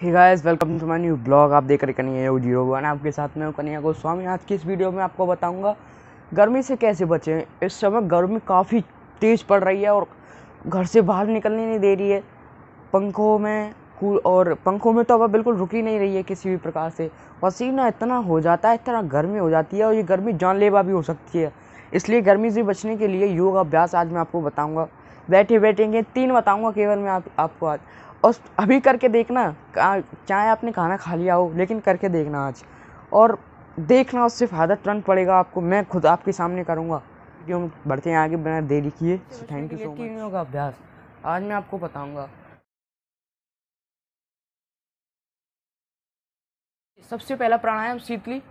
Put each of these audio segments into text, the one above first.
Hey guys welcome to my new blog आप देख रहे कन्हैया ज़ीरो वन आपके साथ में कन्हैया गोस्वामी आज की इस वीडियो में आपको बताऊँगा गर्मी से कैसे बचें। इस समय गर्मी काफ़ी तेज़ पड़ रही है और घर से बाहर निकलने नहीं दे रही है। पंखों में कूल और पंखों में तो अब बिल्कुल रुक ही नहीं रही है किसी भी प्रकार से। पसीना इतना हो जाता है इतना गर्मी हो जाती है और ये गर्मी जानलेवा भी हो सकती है। इसलिए गर्मी से बचने के लिए योग अभ्यास आज मैं आपको बताऊँगा। बैठे बैठेंगे तीन बताऊँगा केवल मैं आप, आपको आज। और अभी करके देखना चाहे आपने खाना खा लिया हो लेकिन करके देखना आज। और देखना उससे फ़ायदा तुरंत पड़ेगा आपको। मैं खुद आपके सामने करूँगा। क्यों बढ़ते हैं आगे बिना देरी किए। थैंक यू सो मच का अभ्यास। आज मैं आपको बताऊँगा। सबसे पहला प्राणायाम शीतली।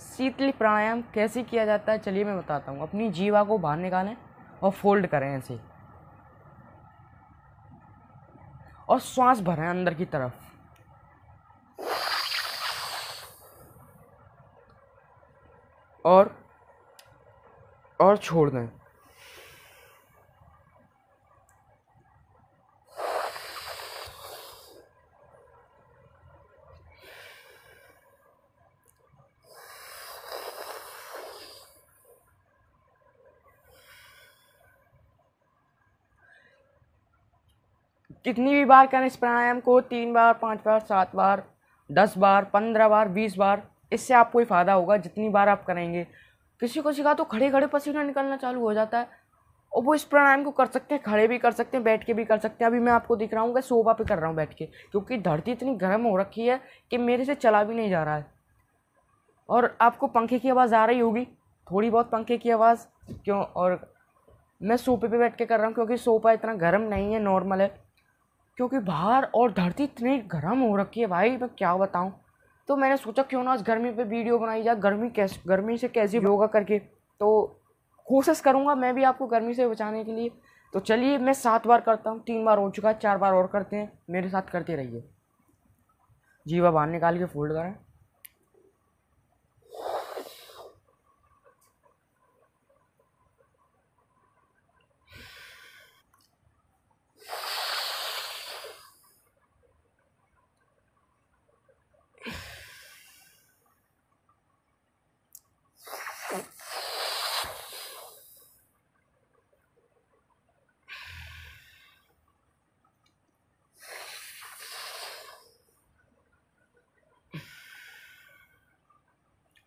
शीतली प्राणायाम कैसे किया जाता है चलिए मैं बताता हूँ। अपनी जीवा को बाहर निकालें और फोल्ड करें ऐसे। और श्वास भरें अंदर की तरफ़। और और छोड़ दें। कितनी भी बार करें इस प्राणायाम को, तीन बार, पाँच बार, सात बार, दस बार, पंद्रह बार, बीस बार, इससे आपको ही फ़ायदा होगा, जितनी बार आप करेंगे। किसी को सिखा तो खड़े खड़े पसीना निकलना चालू हो जाता है। और वो इस प्राणायाम को कर सकते हैं, खड़े भी कर सकते हैं, बैठ के भी कर सकते हैं। अभी मैं आपको दिख रहा हूँ कि सोफा पे कर रहा हूँ बैठ के, क्योंकि धरती इतनी गर्म हो रखी है कि मेरे से चला भी नहीं जा रहा है। और आपको पंखे की आवाज़ आ रही होगी, थोड़ी बहुत पंखे की आवाज़, क्यों? और मैं सोफे पे बैठ के कर रहा हूँ, क्योंकि सोफा इतना गर्म नहीं है, नॉर्मल है। क्योंकि बाहर और धरती इतनी गर्म हो रखी है भाई, मैं क्या बताऊँ? तो मैंने सोचा क्यों ना आज गर्मी पे वीडियो बनाई जाए, गर्मी कैसे, गर्मी से कैसे योगा करके। तो कोशिश करूँगा मैं भी आपको गर्मी से बचाने के लिए। तो चलिए मैं सात बार करता हूँ, तीन बार हो चुका है, चार बार और करते हैं, मेरे साथ करते रहिए। जीवा बाहर निकाल के फोल्ड करें।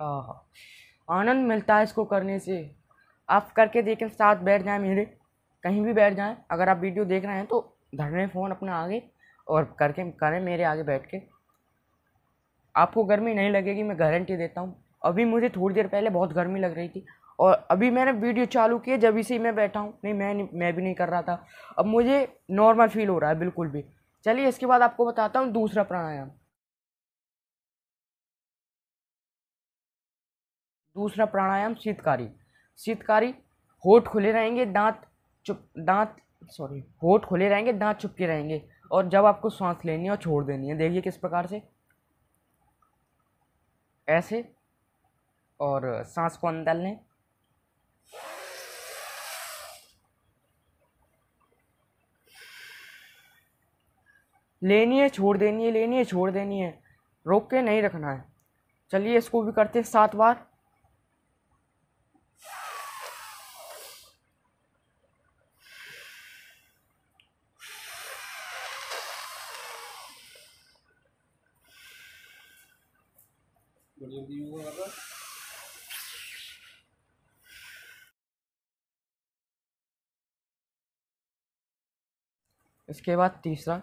आनंद मिलता है इसको करने से। आप करके देखें, साथ बैठ जाएँ मेरे। कहीं भी बैठ जाएँ। अगर आप वीडियो देख रहे हैं तो धरने फ़ोन अपना आगे और करके करें मेरे आगे बैठ के। आपको गर्मी नहीं लगेगी, मैं गारंटी देता हूँ। अभी मुझे थोड़ी देर पहले बहुत गर्मी लग रही थी और अभी मैंने वीडियो चालू किया, जब इसी मैं बैठा हूँ। नहीं, मैं नहीं, मैं भी नहीं कर रहा था। अब मुझे नॉर्मल फील हो रहा है, बिल्कुल भी। चलिए, इसके बाद आपको बताता हूँ दूसरा प्राणायाम। दूसरा प्राणायाम शीतकारी। शीतकारी, होठ खुले रहेंगे, दांत चुप, दांत सॉरी होठ खुले रहेंगे, दांत चुपके रहेंगे और जब आपको सांस लेनी है और छोड़ देनी है, देखिए किस प्रकार से। ऐसे और सांस को अंदर लें। लेनी है, छोड़ देनी है, लेनी है, छोड़ देनी है, रोक के नहीं रखना है। चलिए इसको भी करते हैं सात बार। इसके बाद तीसरा,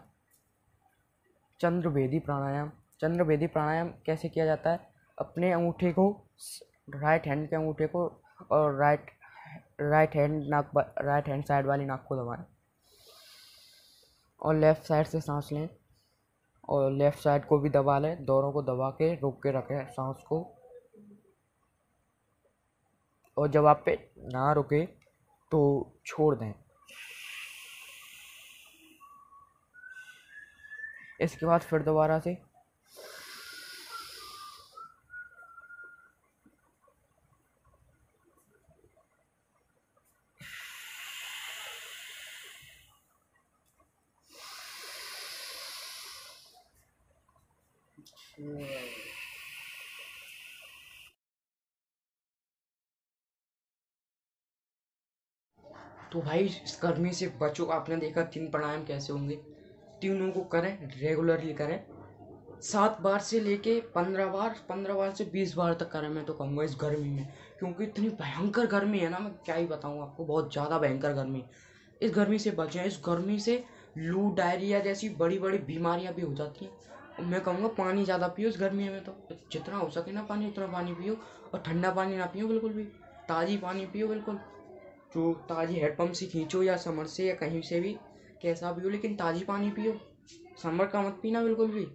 चंद्रवेदी प्राणायाम। चंद्रवेदी प्राणायाम कैसे किया जाता है? अपने अंगूठे को राइट हैंड के अंगूठे को और राइट राइट हैंड नाक राइट हैंड साइड वाली नाक को दबाएँ। और लेफ़्ट साइड से सांस लें। और लेफ़्ट साइड को भी दबा लें। दोनों को दबा के रोक के रखें सांस को। और जब आप पे ना रुके तो छोड़ दें। इसके बाद फिर दोबारा से तो भाई, इस गर्मी से बचो। आपने देखा तीन प्राणायाम कैसे होंगे? तीनों को करें रेगुलरली करें। सात बार से लेके पंद्रह बार पंद्रह बार से बीस बार तक करें मैं तो कहूँगा इस गर्मी में। क्योंकि इतनी भयंकर गर्मी है ना, मैं क्या ही बताऊँ आपको, बहुत ज़्यादा भयंकर गर्मी। इस गर्मी से बचें, इस गर्मी से लू डायरिया जैसी बड़ी बड़ी बीमारियाँ भी हो जाती हैं। मैं कहूँगा पानी ज़्यादा पियो इस गर्मी में तो। जितना हो सके ना पानी, उतना पानी पियो और ठंडा पानी ना पियो बिल्कुल भी। ताज़ी पानी पियो बिल्कुल। जो ताज़ी हेडपम्प से खींचो या समर से या कहीं से भी, कैसा पियो लेकिन ताज़ी पानी पियो। समर का मत पीना बिल्कुल भी।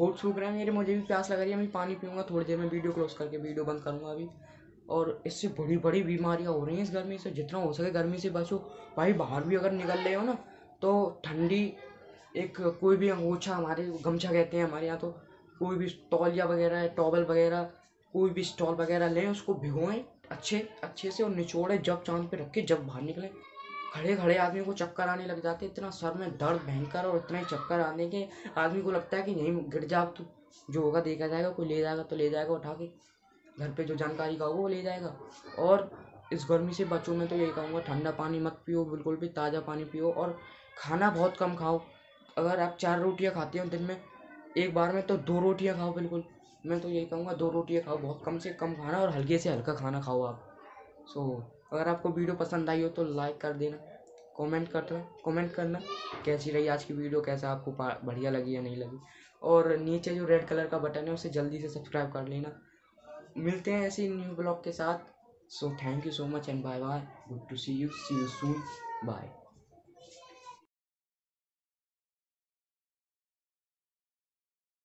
होट सूख रहा है मेरे, मुझे भी प्यास लग रही है, मैं पानी पीऊँगा। थोड़ी देर में वीडियो क्लोज करके वीडियो बंद करूँगा अभी। और इससे बड़ी बड़ी बीमारियाँ हो रही हैं इस गर्मी से। जितना हो सके गर्मी से बचो। भाई बाहर भी अगर निकल रहे हो ना तो ठंडी एक कोई भी अंगोछा हमारे, गमछा कहते हैं हमारे यहाँ तो कोई भी तौलिया वगैरह, टॉवल वगैरह, कोई भी स्टॉल वगैरह लें, उसको भिगोएँ अच्छे अच्छे से और निचोड़े, जब चाँद पे रख के जब बाहर निकलें। खड़े खड़े आदमी को चक्कर आने लग जाते इतना सर में दर्द भयंकर और इतना ही चक्कर आने के आदमी को लगता है कि यहीं गिर जा तो जो होगा देखा जाएगा, कोई ले जाएगा तो ले जाएगा उठा के, घर पे जो जानकारी का होगा वो ले जाएगा। और इस गर्मी से बचो, मैं तो यही कहूँगा, ठंडा पानी मत पियो, बिल्कुल भी ताज़ा पानी पियो और खाना बहुत कम खाओ। अगर आप चार रोटियाँ खाते हो दिन में एक बार में तो दो रोटियाँ खाओ बिल्कुल। मैं तो यही कहूँगा दो रोटियाँ खाओ बहुत कम से कम खाना और हल्के से हल्का खाना खाओ आप। सो so, अगर आपको वीडियो पसंद आई हो तो लाइक कर देना कमेंट करना कमेंट करना कैसी रही आज की वीडियो कैसा आपको बढ़िया लगी या नहीं लगी। और नीचे जो रेड कलर का बटन है उसे जल्दी से सब्सक्राइब कर लेना। मिलते हैं ऐसे न्यू ब्लॉग के साथ। So thank you so much and bye bye good to see you see you soon bye